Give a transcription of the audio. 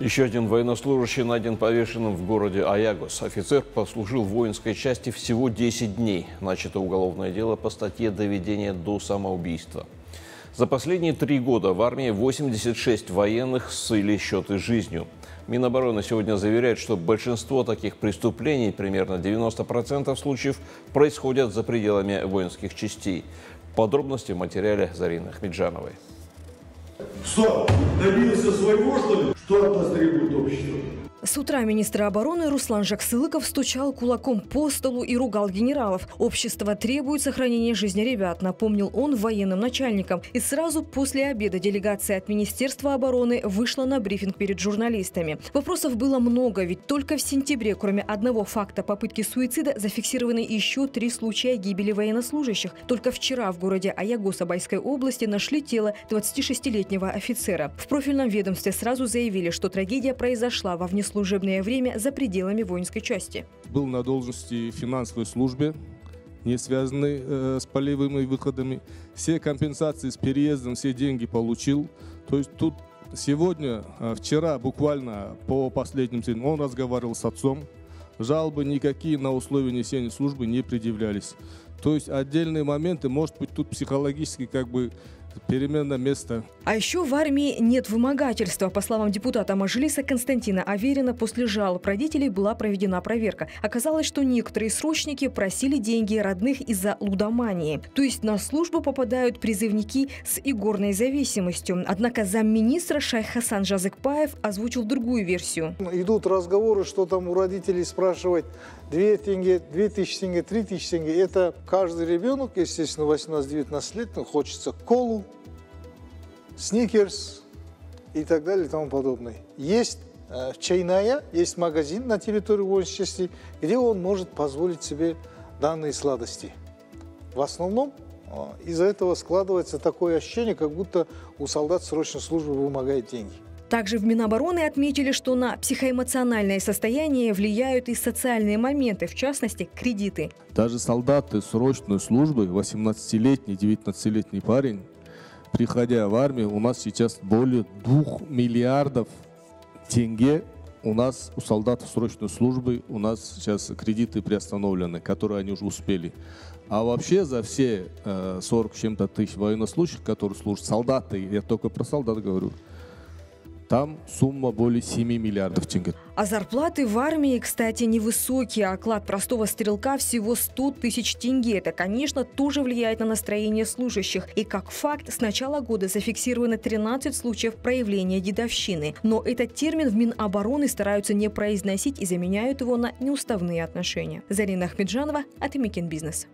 Еще один военнослужащий найден повешенным в городе Аягос. Офицер послужил в воинской части всего 10 дней. Начато уголовное дело по статье «Доведение до самоубийства». За последние три года в армии 86 военных ссыли счеты жизнью. Минобороны сегодня заверяет, что большинство таких преступлений, примерно 90% случаев, происходят за пределами воинских частей. Подробности в материале Зарины Ахмеджановой. Что, добился своего, Утра министр обороны Руслан Жаксылыков стучал кулаком по столу и ругал генералов. Общество требует сохранения жизни ребят, напомнил он военным начальникам. И сразу после обеда делегация от Министерства обороны вышла на брифинг перед журналистами. Вопросов было много, ведь только в сентябре, кроме одного факта попытки суицида, зафиксированы еще три случая гибели военнослужащих. Только вчера в городе Аягос Абайской области нашли тело 26-летнего офицера. В профильном ведомстве сразу заявили, что трагедия произошла во внеслужащем служебное время за пределами воинской части. Был на должности в финансовой службе, не связанной э, с полевыми выходами. Все компенсации с переездом, все деньги получил. То есть тут сегодня, э, вчера буквально по последним ценам, он разговаривал с отцом. Жалобы никакие на условия несения службы не предъявлялись. То есть отдельные моменты, может быть, тут психологически как бы переменное место. А еще в армии нет вымогательства. По словам депутата Мажилиса Константина Аверина, после жалоб родителей была проведена проверка. Оказалось, что некоторые срочники просили деньги родных из-за лудомании. То есть на службу попадают призывники с игорной зависимостью. Однако замминистра Шайх Хасан Жазыкпаев озвучил другую версию. Идут разговоры, что там у родителей спрашивать 2 тенге, 2 тысячи тенге, 3 тысячи тенге. Это каждый ребенок, естественно, 18-19 лет, хочется колу, сникерс и так далее и тому подобное. Есть э, чайная, есть магазин на территории части, где он может позволить себе данные сладости. В основном э, из-за этого складывается такое ощущение, как будто у солдат срочной службы вымогают деньги. Также в Минобороны отметили, что на психоэмоциональное состояние влияют и социальные моменты, в частности, кредиты. Даже солдаты срочной службы, 18-летний, 19-летний парень, приходя в армию, у нас сейчас более 2 миллиардов тенге у нас, у солдатов срочной службы, у нас сейчас кредиты приостановлены, которые они уже успели. А вообще за все э, 40 чем-то тысяч военнослужащих, которые служат, солдаты, я только про солдат говорю, там сумма более 7 миллиардов тенге. А зарплаты в армии, кстати, невысокие. Оклад простого стрелка всего 100 тысяч тенге. Это, конечно, тоже влияет на настроение служащих. И как факт, с начала года зафиксировано 13 случаев проявления дедовщины. Но этот термин в Минобороны стараются не произносить и заменяют его на неуставные отношения. Зарина Ахмеджанова от Имикин Бизнес.